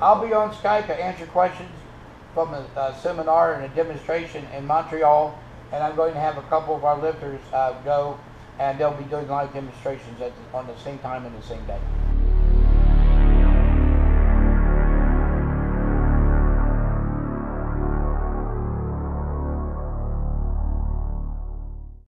I'll be on Skype to answer questions from a, a seminar and a demonstration in Montreal, and I'm going to have a couple of our lifters uh, go, and they'll be doing live demonstrations at the, on the same time and the same day.